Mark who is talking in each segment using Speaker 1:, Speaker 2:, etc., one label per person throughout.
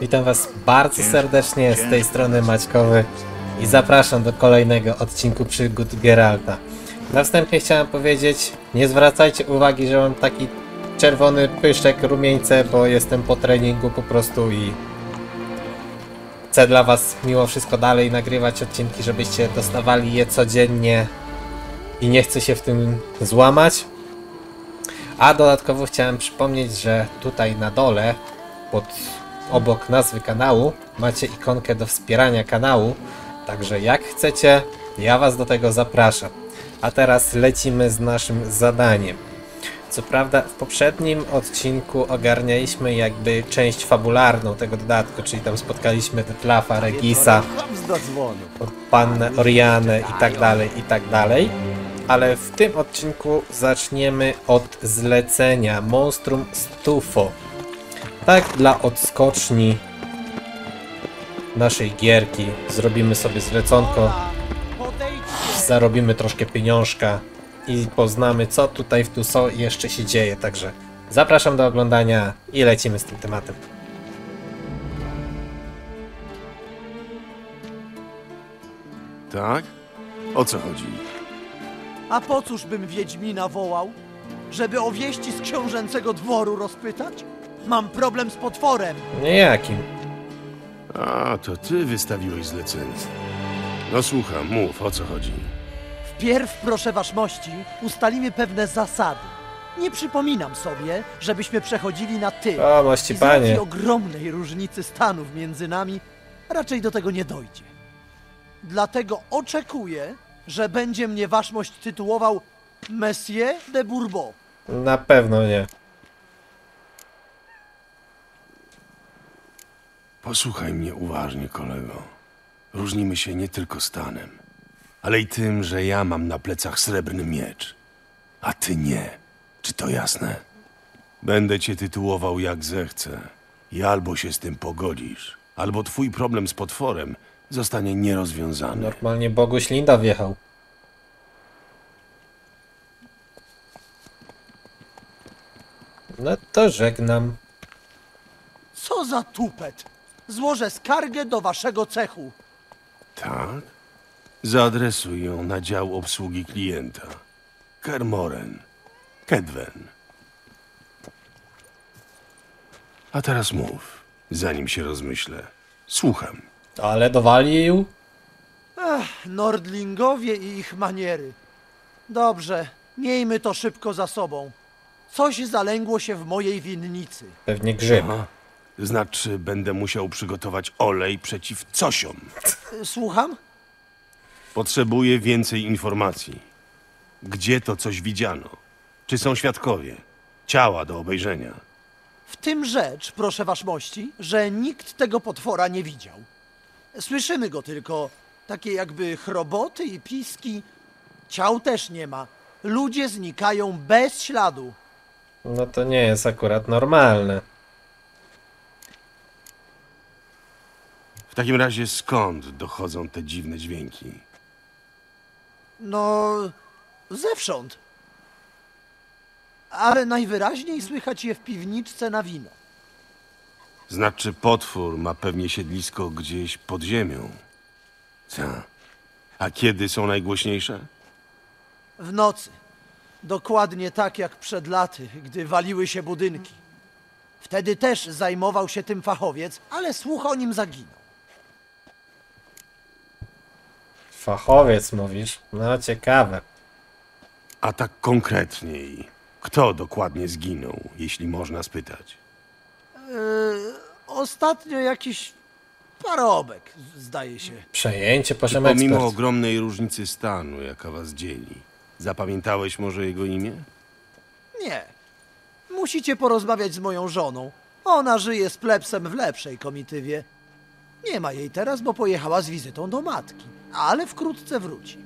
Speaker 1: Witam Was bardzo serdecznie z tej strony Maćkowy i zapraszam do kolejnego odcinku przygód Geralta. Na wstępie chciałem powiedzieć, nie zwracajcie uwagi, że mam taki czerwony pyszczek rumieńce, bo jestem po treningu po prostu i chcę dla Was mimo wszystko dalej nagrywać odcinki, żebyście dostawali je codziennie i nie chcę się w tym złamać. A dodatkowo chciałem przypomnieć, że tutaj na dole, pod obok nazwy kanału, macie ikonkę do wspierania kanału. Także jak chcecie, ja Was do tego zapraszam. A teraz lecimy z naszym zadaniem. Co prawda w poprzednim odcinku ogarnialiśmy jakby część fabularną tego dodatku, czyli tam spotkaliśmy Detlafa, Regisa, pannę Orianę i tak dalej, i tak dalej. Ale w tym odcinku zaczniemy od zlecenia Monstrum Stufo. Tak dla odskoczni naszej gierki zrobimy sobie zleconko, zarobimy troszkę pieniążka i poznamy co tutaj w Tuso jeszcze się dzieje. Także zapraszam do oglądania i lecimy z tym tematem.
Speaker 2: Tak? O co chodzi?
Speaker 3: A po cóż bym Wiedźmina wołał? Żeby o wieści z książęcego dworu rozpytać? Mam problem z potworem.
Speaker 1: Niejakim.
Speaker 2: A, to ty wystawiłeś zlecenie. No słucham, mów, o co chodzi.
Speaker 3: Wpierw, proszę waszmości, ustalimy pewne zasady. Nie przypominam sobie, żebyśmy przechodzili na ty.
Speaker 1: O, mości
Speaker 3: I z racji
Speaker 1: panie.
Speaker 3: ogromnej różnicy stanów między nami, raczej do tego nie dojdzie. Dlatego oczekuję, że będzie mnie waszmość tytułował Monsieur de Bourbon.
Speaker 1: Na pewno nie.
Speaker 2: Posłuchaj mnie uważnie, kolego. Różnimy się nie tylko stanem, ale i tym, że ja mam na plecach srebrny miecz, a ty nie. Czy to jasne? Będę cię tytułował jak zechcę i albo się z tym pogodzisz, albo twój problem z potworem zostanie nierozwiązany.
Speaker 1: Normalnie Boguś Linda wjechał. No to żegnam.
Speaker 3: Co za tupet! Złożę skargę do waszego cechu.
Speaker 2: Tak? Zaadresuj ją na dział obsługi klienta. Kermoren. Kedwen. A teraz mów, zanim się rozmyślę. Słucham.
Speaker 1: Ale dowalił.
Speaker 3: Ech, Nordlingowie i ich maniery. Dobrze, miejmy to szybko za sobą. Coś zalęgło się w mojej winnicy.
Speaker 1: Pewnie grzyb.
Speaker 2: Aha. Znaczy, będę musiał przygotować olej przeciw cosiom.
Speaker 3: Słucham?
Speaker 2: Potrzebuję więcej informacji. Gdzie to coś widziano? Czy są świadkowie? Ciała do obejrzenia.
Speaker 3: W tym rzecz, proszę waszmości, że nikt tego potwora nie widział. Słyszymy go tylko. Takie jakby chroboty i piski. Ciał też nie ma. Ludzie znikają bez śladu.
Speaker 1: No to nie jest akurat normalne.
Speaker 2: W takim razie skąd dochodzą te dziwne dźwięki?
Speaker 3: No, zewsząd. Ale najwyraźniej słychać je w piwniczce na wino.
Speaker 2: Znaczy potwór ma pewnie siedlisko gdzieś pod ziemią. Co? A kiedy są najgłośniejsze?
Speaker 3: W nocy. Dokładnie tak jak przed laty, gdy waliły się budynki. Wtedy też zajmował się tym fachowiec, ale słuch o nim zaginął.
Speaker 1: Fachowiec mówisz? No ciekawe.
Speaker 2: A tak konkretniej, kto dokładnie zginął, jeśli można spytać?
Speaker 3: Yy, ostatnio jakiś parobek, zdaje się.
Speaker 1: Przejęcie poziom
Speaker 2: pomimo
Speaker 1: ekspert.
Speaker 2: ogromnej różnicy stanu, jaka was dzieli, zapamiętałeś może jego imię?
Speaker 3: Nie. Musicie porozmawiać z moją żoną. Ona żyje z plebsem w lepszej komitywie. Nie ma jej teraz, bo pojechała z wizytą do matki, ale wkrótce wróci.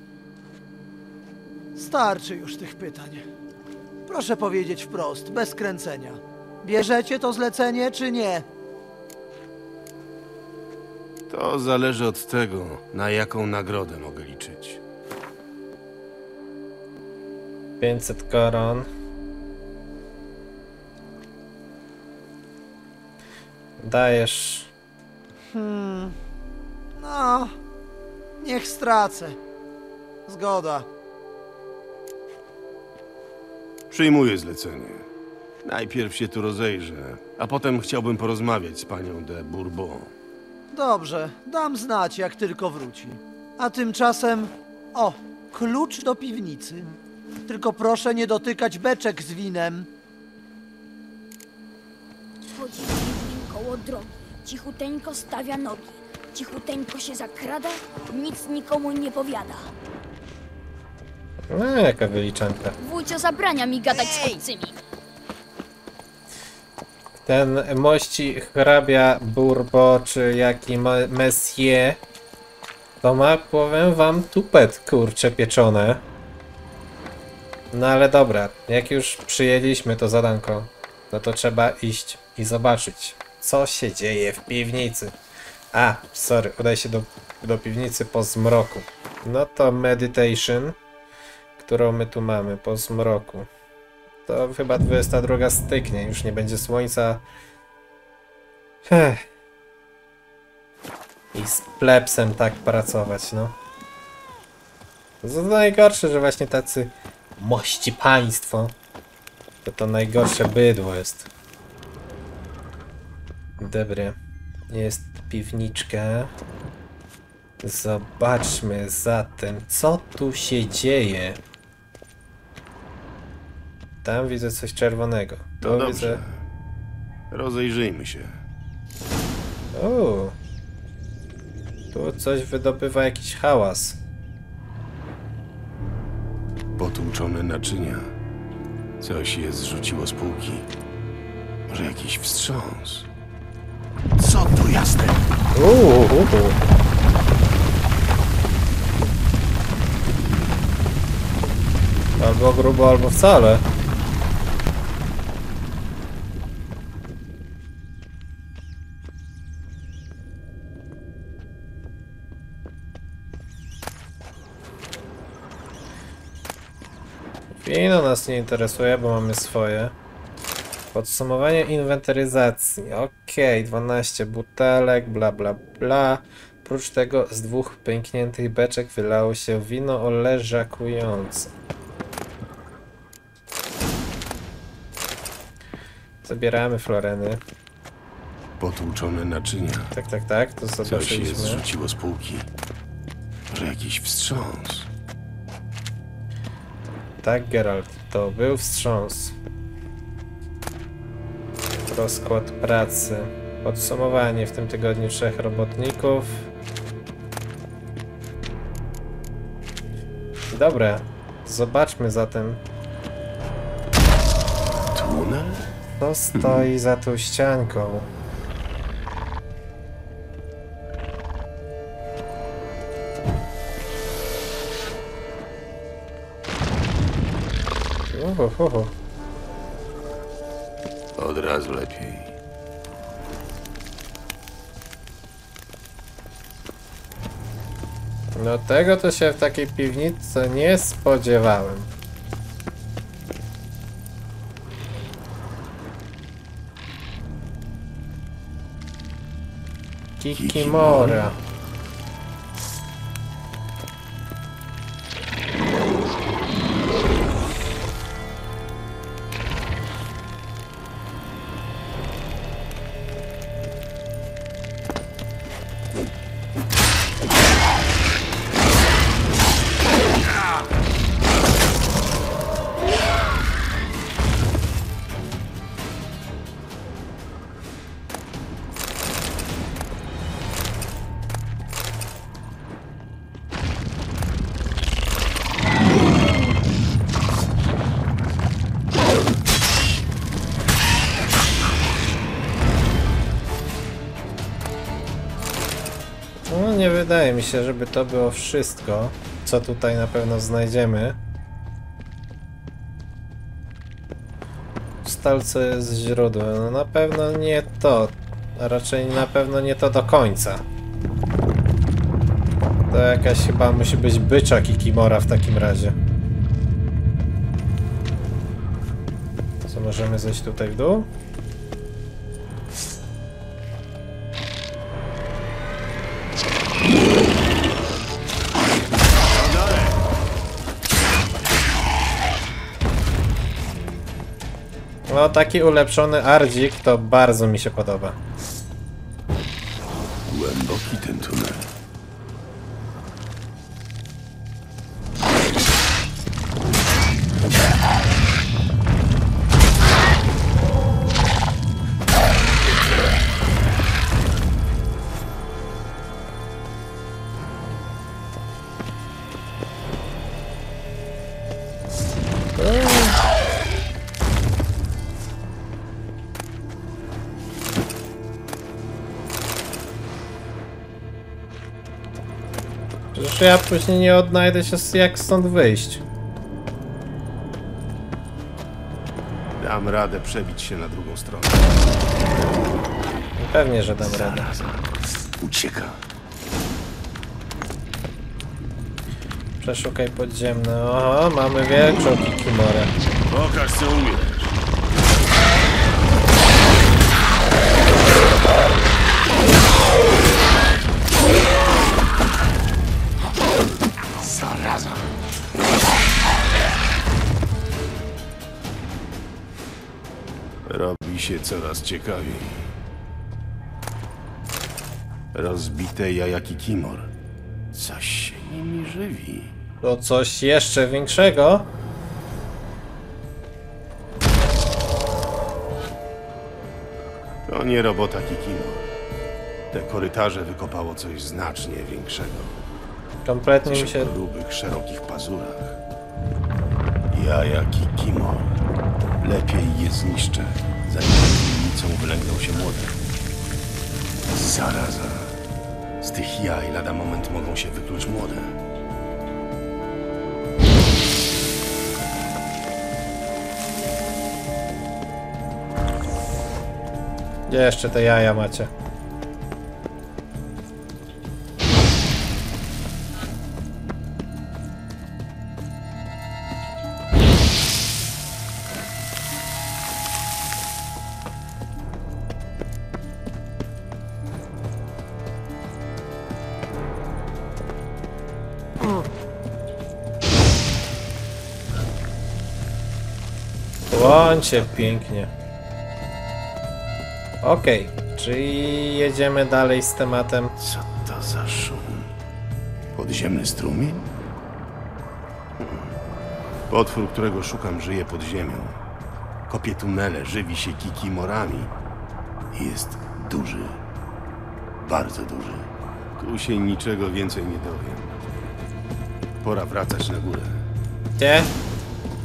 Speaker 3: Starczy już tych pytań. Proszę powiedzieć wprost, bez kręcenia. Bierzecie to zlecenie, czy nie?
Speaker 2: To zależy od tego, na jaką nagrodę mogę liczyć.
Speaker 1: 500 koron. Dajesz
Speaker 3: No, niech stracę. Zgoda.
Speaker 2: Przyjmuję zlecenie. Najpierw się tu rozejrzę, a potem chciałbym porozmawiać z panią de Bourbon.
Speaker 3: Dobrze, dam znać, jak tylko wróci. A tymczasem. O, klucz do piwnicy. Tylko proszę nie dotykać beczek z winem.
Speaker 4: Chodzi koło drogi, cichuteńko stawia nogi, cichuteńko się zakrada, nic nikomu nie powiada.
Speaker 1: No, jaka wyliczanka.
Speaker 4: Wójcio zabrania mi gadać z obcymi.
Speaker 1: Ten mości hrabia Burbo, czy jaki ma- Messie, to ma, powiem wam, tupet, kurcze, pieczone. No ale dobra, jak już przyjęliśmy to zadanko, no to trzeba iść i zobaczyć, co się dzieje w piwnicy. A, sorry, udaj się do, do piwnicy po zmroku. No to meditation, którą my tu mamy, po zmroku. To chyba 22 styknie, już nie będzie słońca. Ech. I z plepsem tak pracować, no. To najgorsze, że właśnie tacy mości państwo to to najgorsze bydło jest. Dobre. Jest piwniczka. Zobaczmy zatem, co tu się dzieje. Tam widzę coś czerwonego. Tu
Speaker 2: No
Speaker 1: widzę.
Speaker 2: dobrze. Rozejrzyjmy się.
Speaker 1: O. Tu coś wydobywa jakiś hałas.
Speaker 2: Potłuczone naczynia. Coś je zrzuciło z półki. Może jakiś wstrząs. Co tu jasne?
Speaker 1: Uuu. Albo grubo, albo wcale. Wino nas nie interesuje, bo mamy swoje. Podsumowanie inwentaryzacji. Okej, 12 butelek, bla bla bla. Oprócz tego z dwóch pękniętych beczek wylało się wino oleżakujące. Zabieramy floreny.
Speaker 2: Potłuczone naczynia.
Speaker 1: Tak, tak, tak, to
Speaker 2: Coś je
Speaker 1: zobaczyliśmy.
Speaker 2: zrzuciło z półki. Może jakiś wstrząs.
Speaker 1: Tak, Geralt, to był wstrząs. Rozkład pracy. Podsumowanie w tym tygodniu trzech robotników. Dobra, zobaczmy zatem,
Speaker 2: Tunel?
Speaker 1: co stoi za tą ścianką. Uhuhu.
Speaker 2: Od razu lepiej.
Speaker 1: No tego to się w takiej piwnicy nie spodziewałem. Kikimora. No mi się, żeby to było wszystko, co tutaj na pewno znajdziemy. Stalce z źródłem. No na pewno nie to. A raczej na pewno nie to do końca. To jakaś chyba musi być bycza Kikimora w takim razie. Co możemy zejść tutaj w dół? No, taki ulepszony ardzik to bardzo mi się podoba.
Speaker 2: Głęboki ten tunel.
Speaker 1: Przecież ja później nie odnajdę się jak stąd wyjść.
Speaker 2: Dam radę przebić się na drugą stronę.
Speaker 1: Pewnie, że dam radę.
Speaker 2: Ucieka.
Speaker 1: Przeszukaj podziemne. Oho, mamy wielką kikimorę.
Speaker 2: Pokaż co umiesz. Się coraz ciekawiej. Rozbite jaja Kikimor. Coś się nimi żywi.
Speaker 1: To coś jeszcze większego?
Speaker 2: To nie robota Kikimor. Te korytarze wykopało coś znacznie większego.
Speaker 1: Kompletnie mi się...
Speaker 2: grubych, szerokich pazurach. Jaja Kikimor. Lepiej je zniszczę, zanim tajemnicą wylęgną się młode. Zaraza. Z tych jaj lada moment mogą się wykluć młode.
Speaker 1: Jeszcze te jaja macie? Łącie pięknie. Okej, czyli jedziemy dalej z tematem.
Speaker 2: Co to za szum? Podziemny strumień? Potwór, którego szukam, żyje pod ziemią. Kopie tunele, żywi się kikimorami. Jest duży. Bardzo duży. Tu się niczego więcej nie dowiem. Pora wracać na górę.
Speaker 1: Gdzie?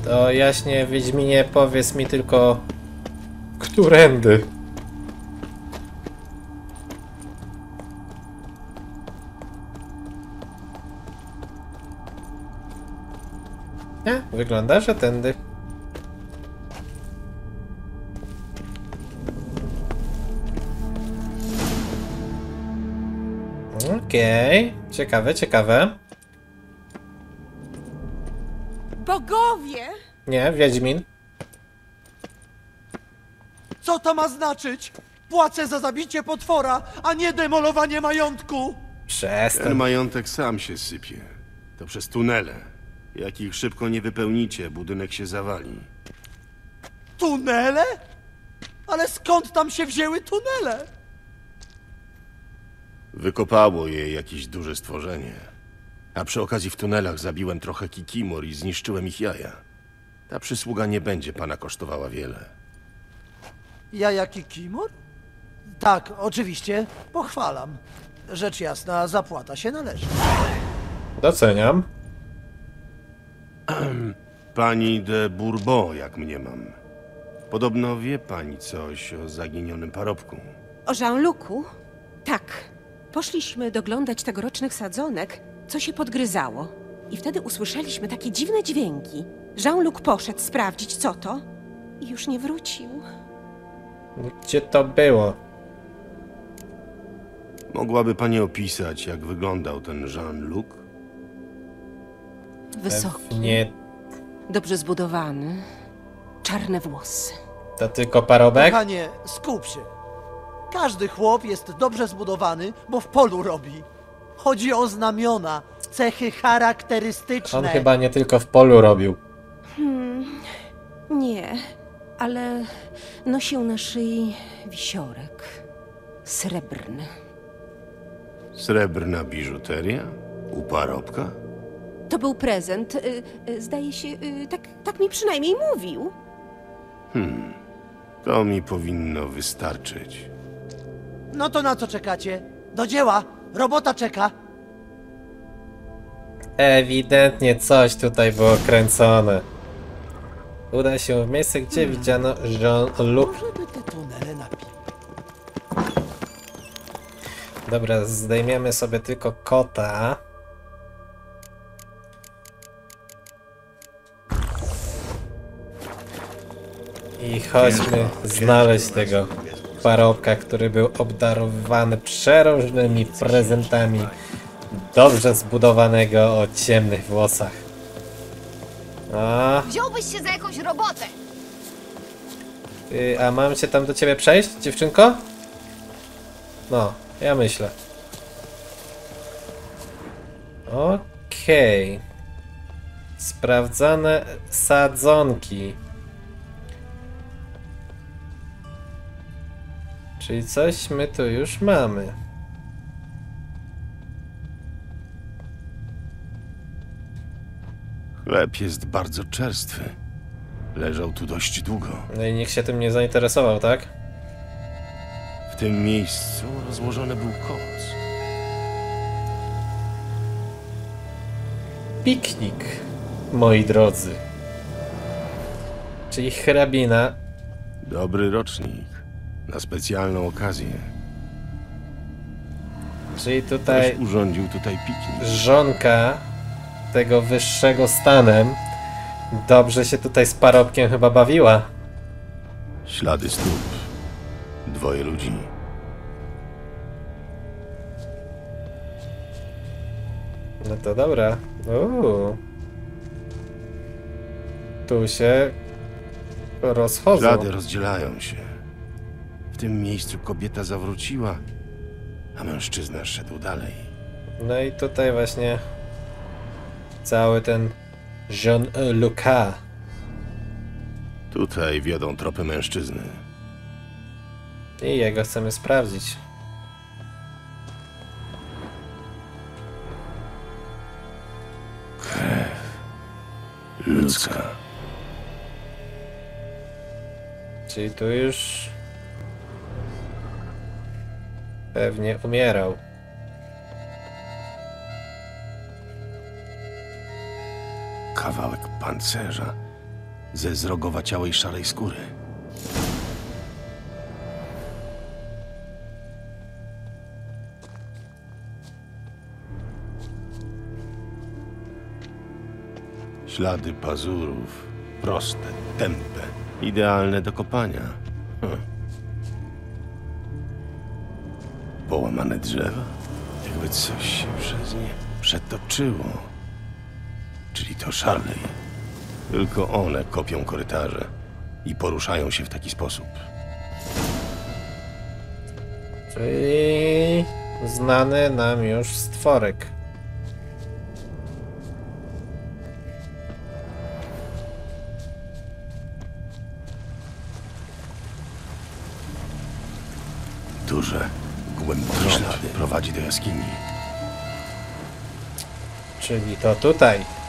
Speaker 1: To jaśnie, Wiedźminie, powiedz mi tylko... Którędy? Nie, wygląda, że tędy. Okej, ciekawe, ciekawe.
Speaker 5: Bogowie!
Speaker 1: Nie, Wiedźmin.
Speaker 3: Co to ma znaczyć? Płacę za zabicie potwora, a nie demolowanie majątku!
Speaker 2: Ten
Speaker 1: Przestań.
Speaker 2: majątek sam się sypie. To przez tunele. Jak ich szybko nie wypełnicie, budynek się zawali.
Speaker 3: Tunele? Ale skąd tam się wzięły tunele?
Speaker 2: Wykopało je jakieś duże stworzenie. A przy okazji w tunelach zabiłem trochę kikimor i zniszczyłem ich jaja. Ta przysługa nie będzie pana kosztowała wiele.
Speaker 3: Ja jaki Kimor? Tak, oczywiście, pochwalam. Rzecz jasna, zapłata się należy.
Speaker 1: Doceniam.
Speaker 2: Pani de Bourbon, jak mnie mam. Podobno wie pani coś o zaginionym parobku.
Speaker 5: O Jean-Lucu? Tak. Poszliśmy doglądać tegorocznych sadzonek, co się podgryzało. I wtedy usłyszeliśmy takie dziwne dźwięki. Jean-Luc poszedł sprawdzić, co to, i już nie wrócił.
Speaker 1: Gdzie to było?
Speaker 2: Mogłaby pani opisać, jak wyglądał ten Jean-Luc?
Speaker 5: Wysoki,
Speaker 1: Nie,
Speaker 5: dobrze zbudowany, czarne włosy.
Speaker 1: to tylko parobek?
Speaker 3: Kochanie, skup się. Każdy chłop jest dobrze zbudowany, bo w polu robi. Chodzi o znamiona, cechy charakterystyczne.
Speaker 1: On chyba nie tylko w polu robił.
Speaker 5: Nie, ale nosił na szyi wisiorek. Srebrny.
Speaker 2: Srebrna biżuteria? U parobka?
Speaker 5: To był prezent. y, y, Zdaje się, y, tak, tak mi przynajmniej mówił.
Speaker 2: To mi powinno wystarczyć.
Speaker 3: No to na co czekacie? Do dzieła! Robota czeka!
Speaker 1: Ewidentnie coś tutaj było kręcone. Uda się w miejsce, gdzie widziano Jean-Luc. Dobra, zdejmiemy sobie tylko kota. I chodźmy znaleźć tego parobka, który był obdarowany przeróżnymi prezentami dobrze zbudowanego o ciemnych włosach. A,
Speaker 4: Wziąłbyś się za jakąś robotę.
Speaker 1: ty, a mam się tam do ciebie przejść, dziewczynko? No, ja myślę. Okej. Sprawdzane sadzonki. Czyli coś my tu już mamy.
Speaker 2: Chleb jest bardzo czerstwy. Leżał tu dość długo.
Speaker 1: No i nikt się tym nie zainteresował, tak?
Speaker 2: W tym miejscu rozłożony był koc.
Speaker 1: Piknik, moi drodzy. Czyli hrabina
Speaker 2: Dobry rocznik. Na specjalną okazję.
Speaker 1: Czyli
Speaker 2: Ktoś
Speaker 1: tutaj
Speaker 2: urządził tutaj piknik.
Speaker 1: żonka tego wyższego stanem dobrze się tutaj z parobkiem chyba bawiła.
Speaker 2: Ślady stóp. Dwoje ludzi.
Speaker 1: No to dobra. Uuu. Tu się rozchodzą.
Speaker 2: Ślady rozdzielają się. W tym miejscu kobieta zawróciła, a mężczyzna szedł dalej.
Speaker 1: No i tutaj właśnie cały ten Jean-Luc.
Speaker 2: Tutaj wiodą tropy mężczyzny.
Speaker 1: I jego chcemy sprawdzić.
Speaker 2: Ludzka.
Speaker 1: Czyli tu już pewnie umierał.
Speaker 2: Kawałek pancerza ze zrogowaciałej szarej skóry. Ślady pazurów, proste, tępe, idealne do kopania. Hm. Połamane drzewa, jakby coś się przez nie przetoczyło. Czyli to Charley. Tylko one kopią korytarze i poruszają się w taki sposób.
Speaker 1: Czyli znany nam już stworek.
Speaker 2: Jaskini.
Speaker 1: Czyli to tutaj.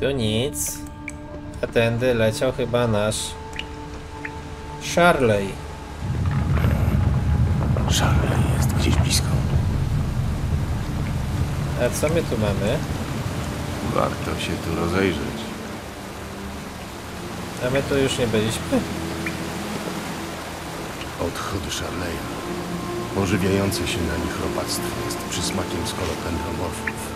Speaker 1: Tu nic. A tędy leciał chyba nasz Charley.
Speaker 2: Charley jest gdzieś blisko.
Speaker 1: A co my tu mamy?
Speaker 2: Warto się tu rozejrzeć.
Speaker 1: A my tu już nie byliśmy.
Speaker 2: Odchody Charleya. Ożywiające się na nich robactwo jest przysmakiem skolopendromorfów.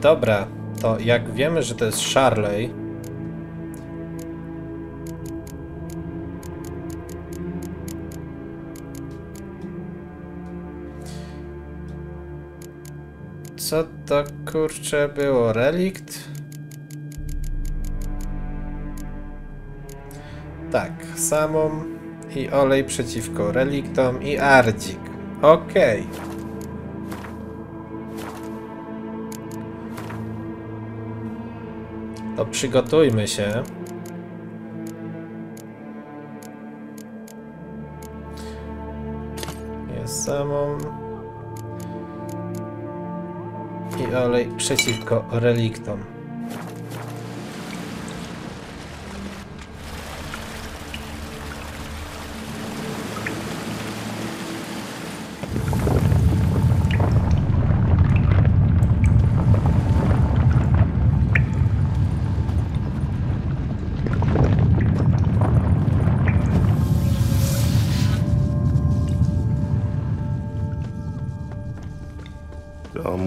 Speaker 1: Dobra, to jak wiemy, że to jest Charley. Co to kurcze było? Relikt? Tak, samą i olej przeciwko reliktom i ardzik. Okej. To przygotujmy się. Jest samą. I olej przeciwko reliktom.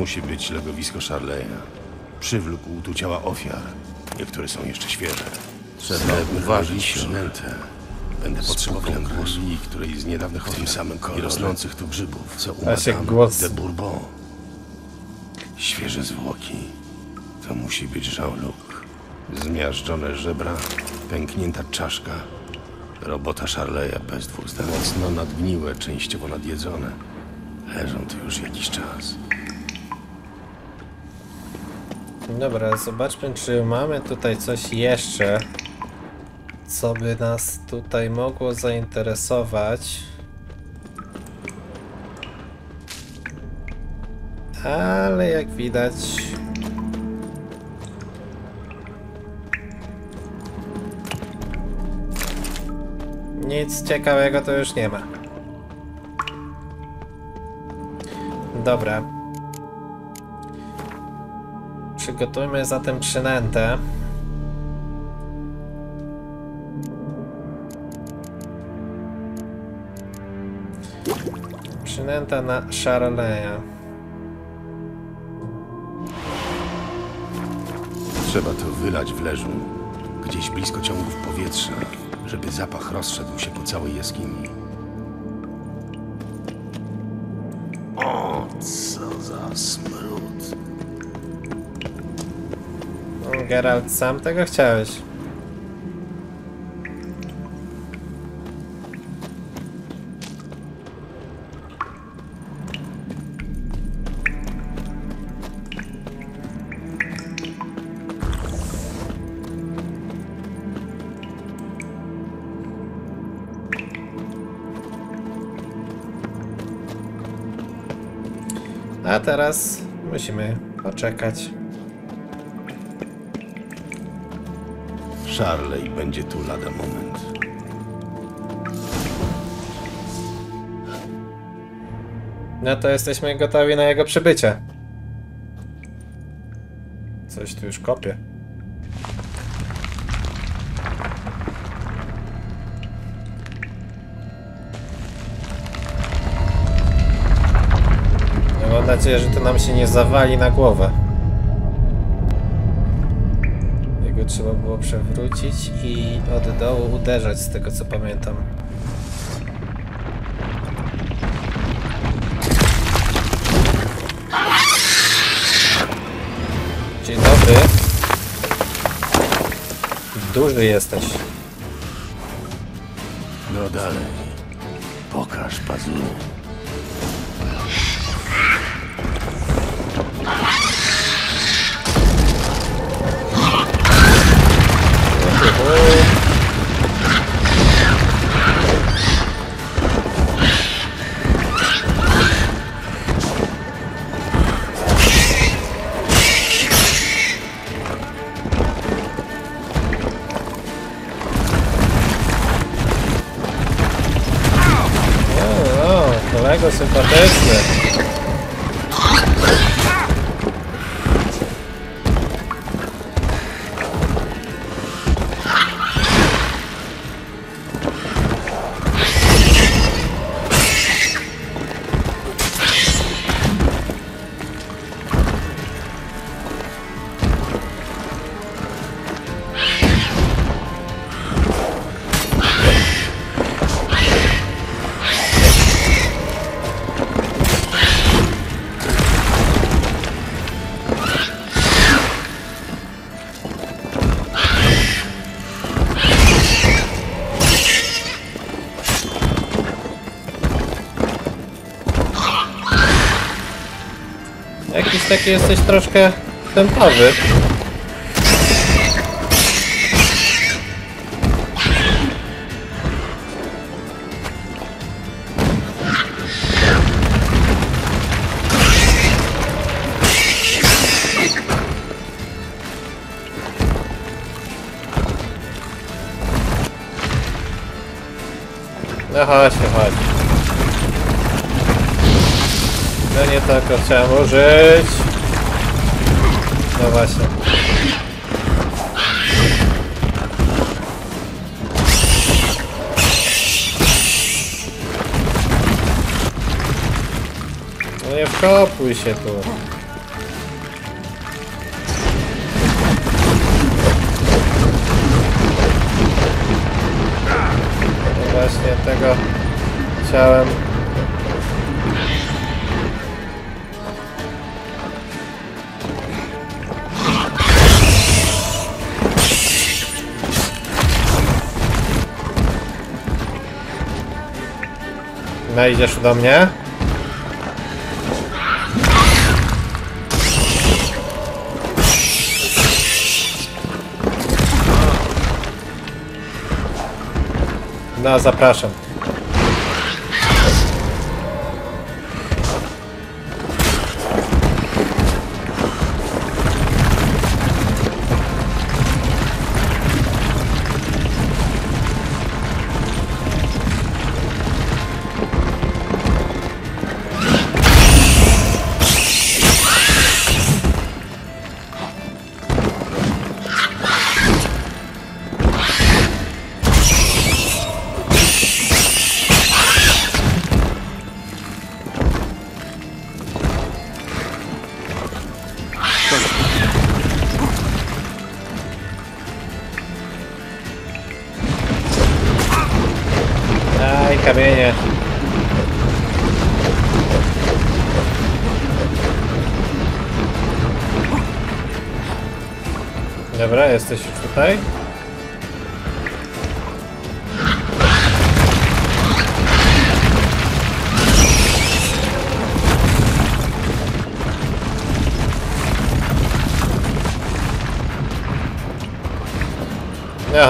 Speaker 2: Musi być legowisko Charleya. Przywlókł tu ciała ofiar. Niektóre są jeszcze świeże. Trzeba uważać przynętę. Będę potrzebował krwi, której z niedawnych w tym samym kolorze. i rosnących tu grzybów, co u
Speaker 1: A się
Speaker 2: Madame
Speaker 1: głos-
Speaker 2: de Bourbon. Świeże zwłoki. To musi być Jean-Luc. Zmiażdżone żebra, pęknięta czaszka. Robota Charleya bez dwóch zdań. Mocno nadgniłe, częściowo nadjedzone. Leżą tu już jakiś czas.
Speaker 1: Dobra, zobaczmy, czy mamy tutaj coś jeszcze, co by nas tutaj mogło zainteresować. Ale jak widać... Nic ciekawego to już nie ma. Dobra. Przygotujmy zatem przynętę. Przynęta na Charleya.
Speaker 2: Trzeba to wylać w leżu, gdzieś blisko ciągów powietrza, żeby zapach rozszedł się po całej jaskini.
Speaker 1: Geralt, sam tego chciałeś. A teraz musimy poczekać.
Speaker 2: Charley będzie tu lada moment.
Speaker 1: No to jesteśmy gotowi na jego przybycie. Coś tu już kopie. No mam nadzieję, że to nam się nie zawali na głowę. Trzeba było przewrócić i od dołu uderzać, z tego co pamiętam. Dzień dobry. Duży jesteś.
Speaker 2: No dalej. Pokaż pazury.
Speaker 1: Kolego taki jesteś troszkę tempowy. No tylko chciałem użyć. No właśnie. No nie wkopuj się tu. No właśnie tego chciałem. No idziesz do mnie? No, zapraszam.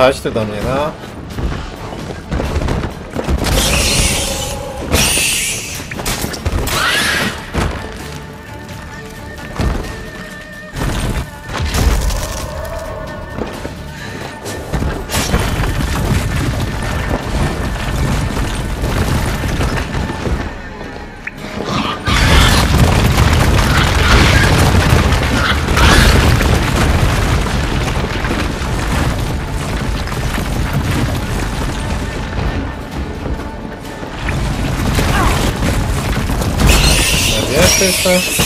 Speaker 1: No chodź tu do mnie, no. No wiesz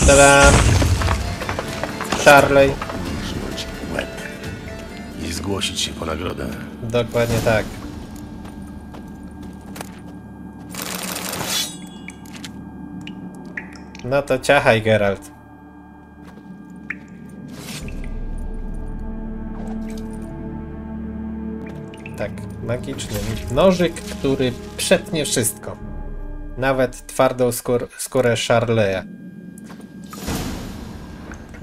Speaker 1: Tada! Charley.
Speaker 2: Trzymać łeb i zgłosić się po nagrodę.
Speaker 1: Dokładnie tak. No to ciachaj, Geralt. Tak, magiczny nożyk, który przetnie wszystko. Nawet twardą skór skórę Charleya.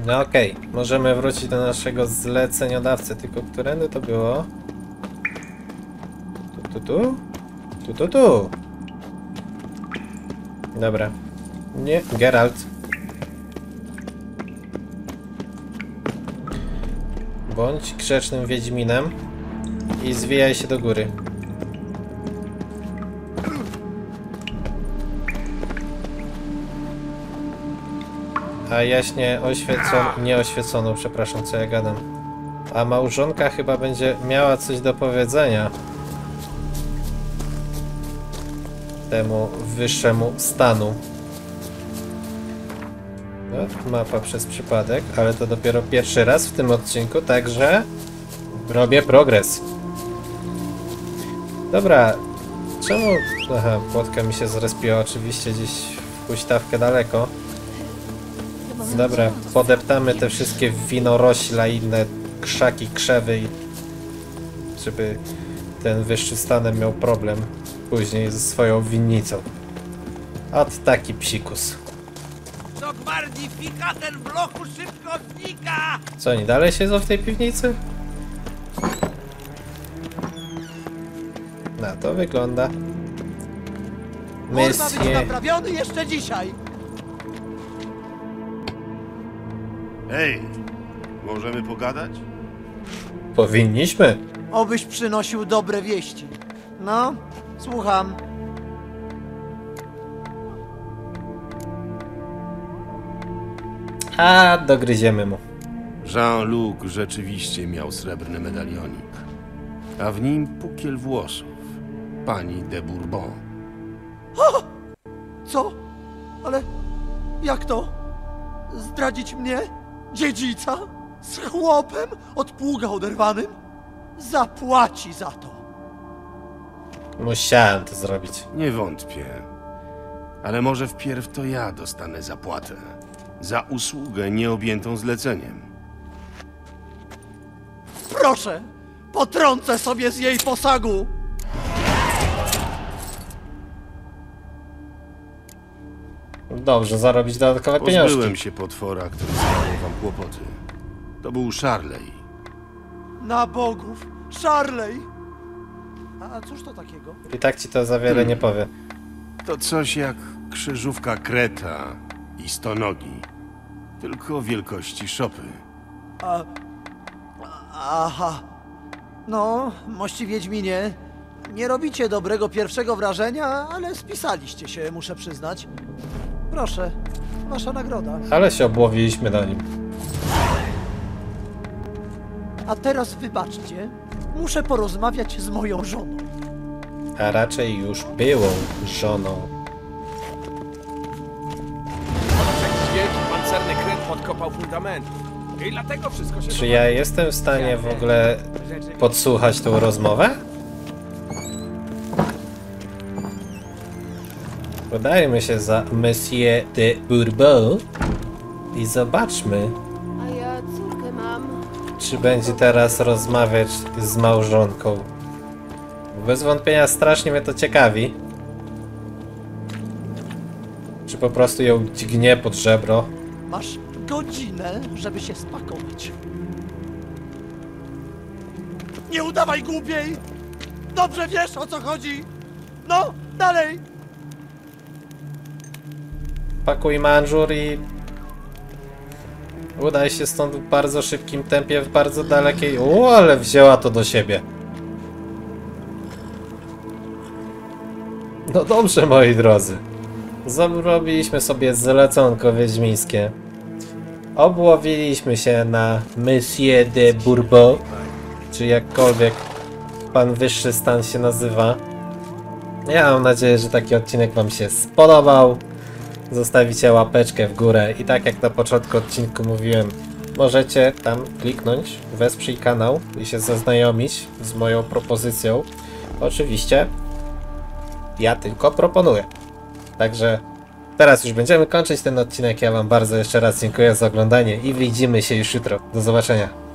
Speaker 1: No okej, możemy wrócić do naszego zleceniodawcy, tylko którędy to było? Tu, tu, tu? Tu, tu, tu. Dobra. Nie, Geralt. Bądź grzecznym Wiedźminem i zwijaj się do góry. A jaśnie oświeconą, nieoświeconą, przepraszam, co ja gadam. A małżonka chyba będzie miała coś do powiedzenia temu wyższemu stanu. No, mapa przez przypadek, ale to dopiero pierwszy raz w tym odcinku, także robię progres. Dobra, czemu... Aha, płotka mi się zrespiła oczywiście gdzieś w huśtawkę daleko. Dobra, podeptamy te wszystkie winorośla i inne krzaki, krzewy i żeby ten wyższy stanem miał problem później ze swoją winnicą. Ot taki psikus.
Speaker 6: Do ten bloku szybko znika!
Speaker 1: Co, oni dalej siedzą w tej piwnicy? Na to wygląda.
Speaker 3: Mur ma być naprawiony jeszcze dzisiaj.
Speaker 2: Hej, możemy pogadać?
Speaker 1: Powinniśmy.
Speaker 3: Obyś przynosił dobre wieści. No, słucham.
Speaker 1: A, dogryziemy mu.
Speaker 2: Jean-Luc rzeczywiście miał srebrny medalionik, a w nim pukiel włosów pani de Bourbon.
Speaker 3: Co? Ale jak to? Zdradzić mnie? Dziedzica? Z chłopem? Od pługa oderwanym? Zapłaci za to.
Speaker 1: Musiałem to zrobić.
Speaker 2: Nie wątpię, ale może wpierw to ja dostanę zapłatę za usługę nieobjętą zleceniem.
Speaker 3: Proszę, potrącę sobie z jej posagu.
Speaker 1: Dobrze, zarobić dodatkowe pieniążki.
Speaker 2: Pozbyłem się potwora, który kłopoty. To był Charley.
Speaker 3: Na bogów, Charley. A cóż to takiego?
Speaker 1: I tak ci to za wiele nie powie.
Speaker 2: To coś jak krzyżówka Kreta i stonogi, tylko wielkości szopy.
Speaker 3: A... Aha. No, mości Wiedźminie, nie robicie dobrego pierwszego wrażenia, ale spisaliście się, muszę przyznać. Proszę, wasza nagroda.
Speaker 1: Ale się obłowiliśmy na nim.
Speaker 3: A teraz wybaczcie, muszę porozmawiać z moją żoną.
Speaker 1: A raczej już byłą żoną.
Speaker 6: Jakiś wielki pancerny kręt podkopał fundament. I dlatego wszystko się
Speaker 1: Czy ja jestem w stanie w ogóle podsłuchać tą rozmowę? Podajmy się za Monsieur de Bourbon i zobaczmy, czy będzie teraz rozmawiać z małżonką. Bez wątpienia strasznie mnie to ciekawi. Czy po prostu ją dźgnie pod żebro.
Speaker 3: Masz godzinę, żeby się spakować. Nie udawaj głupiej! Dobrze wiesz, o co chodzi! No, dalej!
Speaker 1: Pakuj manżur i udaj się stąd w bardzo szybkim tempie, w bardzo dalekiej... O, ale wzięła to do siebie. No dobrze, moi drodzy. Zrobiliśmy sobie zleconko wiedźmińskie. Obłowiliśmy się na Monsieur de Bourbon, czy jakkolwiek pan wyższy stan się nazywa. Ja mam nadzieję, że taki odcinek wam się spodobał zostawicie łapeczkę w górę i tak jak na początku odcinku mówiłem, możecie tam kliknąć, wesprzyj kanał i się zaznajomić z moją propozycją. Oczywiście ja tylko proponuję. Także teraz już będziemy kończyć ten odcinek. Ja wam bardzo jeszcze raz dziękuję za oglądanie i widzimy się już jutro. Do zobaczenia.